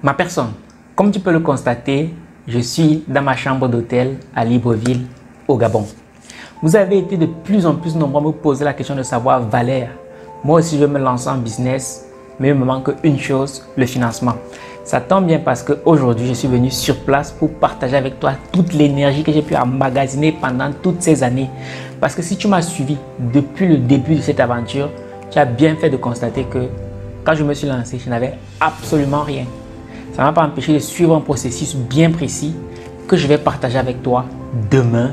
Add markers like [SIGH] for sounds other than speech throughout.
Ma personne, comme tu peux le constater, je suis dans ma chambre d'hôtel à Libreville, au Gabon. Vous avez été de plus en plus nombreux à me poser la question de savoir, Valère, moi aussi je veux me lancer en business, mais il me manque une chose, le financement. Ça tombe bien parce qu'aujourd'hui, je suis venu sur place pour partager avec toi toute l'énergie que j'ai pu emmagasiner pendant toutes ces années. Parce que si tu m'as suivi depuis le début de cette aventure, tu as bien fait de constater que quand je me suis lancé, je n'avais absolument rien. Ça ne m'a pas empêché de suivre un processus bien précis que je vais partager avec toi demain,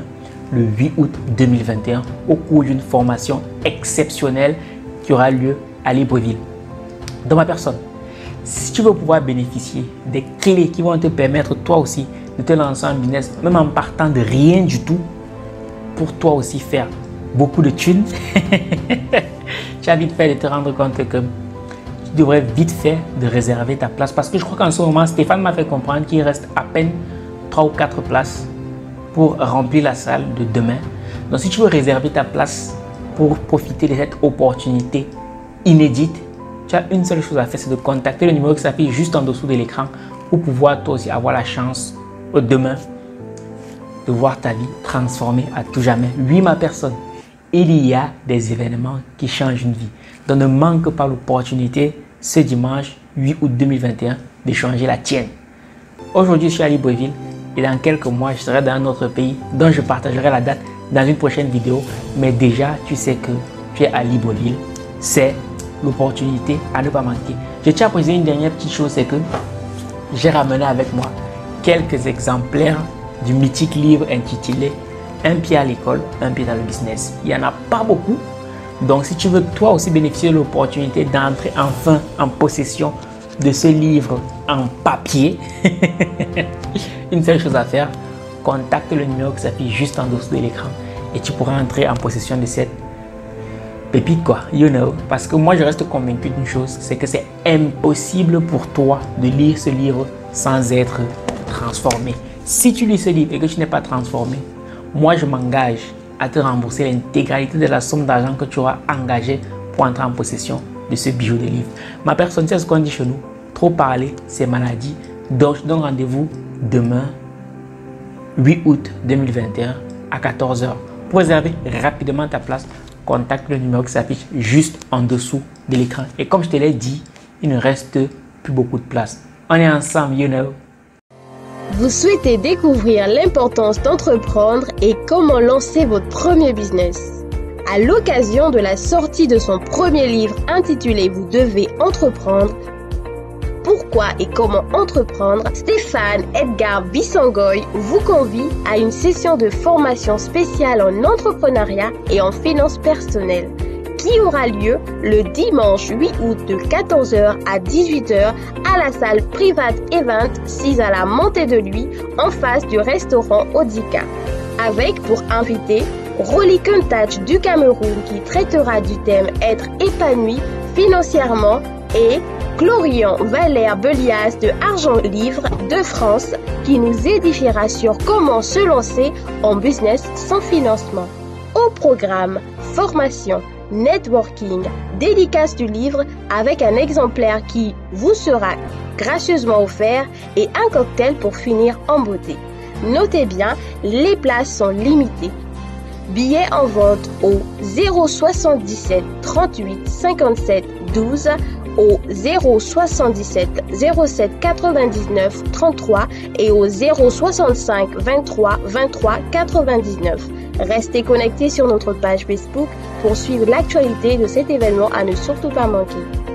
le 8 août 2021, au cours d'une formation exceptionnelle qui aura lieu à Libreville. Dans ma personne, si tu veux pouvoir bénéficier des clés qui vont te permettre toi aussi de te lancer en business, même en partant de rien du tout, pour toi aussi faire beaucoup de thunes, [LAUGHS] tu as vite fait de te rendre compte que tu devrais vite faire de réserver ta place. Parce que je crois qu'en ce moment, Stéphane m'a fait comprendre qu'il reste à peine 3 ou 4 places pour remplir la salle de demain. Donc si tu veux réserver ta place pour profiter de cette opportunité inédite, tu as une seule chose à faire, c'est de contacter le numéro qui s'affiche juste en dessous de l'écran pour pouvoir toi aussi avoir la chance demain de voir ta vie transformée à tout jamais. Oui, ma personne, il y a des événements qui changent une vie. Donc ne manque pas l'opportunité ce dimanche 8 août 2021 de changer la tienne. Aujourd'hui, je suis à Libreville et dans quelques mois, je serai dans un autre pays dont je partagerai la date dans une prochaine vidéo. Mais déjà, tu sais que tu es à Libreville. C'est l'opportunité à ne pas manquer. Je tiens à préciser une dernière petite chose, c'est que j'ai ramené avec moi quelques exemplaires du mythique livre intitulé Un pied à l'école, un pied dans le business. Il n'y en a pas beaucoup. Donc si tu veux toi aussi bénéficier de l'opportunité d'entrer enfin en possession de ce livre en papier, [LAUGHS] une seule chose à faire, contacte le numéro qui s'affiche juste en dessous de l'écran et tu pourras entrer en possession de cette pépite quoi, you know. Parce que moi je reste convaincu d'une chose, c'est que c'est impossible pour toi de lire ce livre sans être transformé. Si tu lis ce livre et que tu n'es pas transformé, moi je m'engage à te rembourser l'intégralité de la somme d'argent que tu auras engagé pour entrer en possession de ce bijou de livre. Ma personne, c'est ce qu'on dit chez nous. Trop parler, c'est maladie. Donc, je donne rendez-vous demain, 8 août 2021, à 14h. Pour réserver rapidement ta place, contacte le numéro qui s'affiche juste en dessous de l'écran. Et comme je te l'ai dit, il ne reste plus beaucoup de place. On est ensemble, you know. Vous souhaitez découvrir l'importance d'entreprendre et comment lancer votre premier business. À l'occasion de la sortie de son premier livre intitulé Vous devez entreprendre, pourquoi et comment entreprendre, Stéphane Edgar Bissangoy vous convie à une session de formation spéciale en entrepreneuriat et en finances personnelles qui aura lieu le dimanche 8 août de 14h à 18h à la salle Private Event 6 à la montée de lui en face du restaurant Odika. Avec pour invité Rolly Kuntach du Cameroun qui traitera du thème être épanoui financièrement et Clorian Valère Belias de Argent Livre de France qui nous édifiera sur comment se lancer en business sans financement. Au programme, formation, networking, dédicace du livre avec un exemplaire qui vous sera gracieusement offert et un cocktail pour finir en beauté. Notez bien, les places sont limitées. Billets en vente au 077 38 57 12 au 077 07 99 33 et au 065 23 23 99. Restez connectés sur notre page Facebook pour suivre l'actualité de cet événement à ne surtout pas manquer.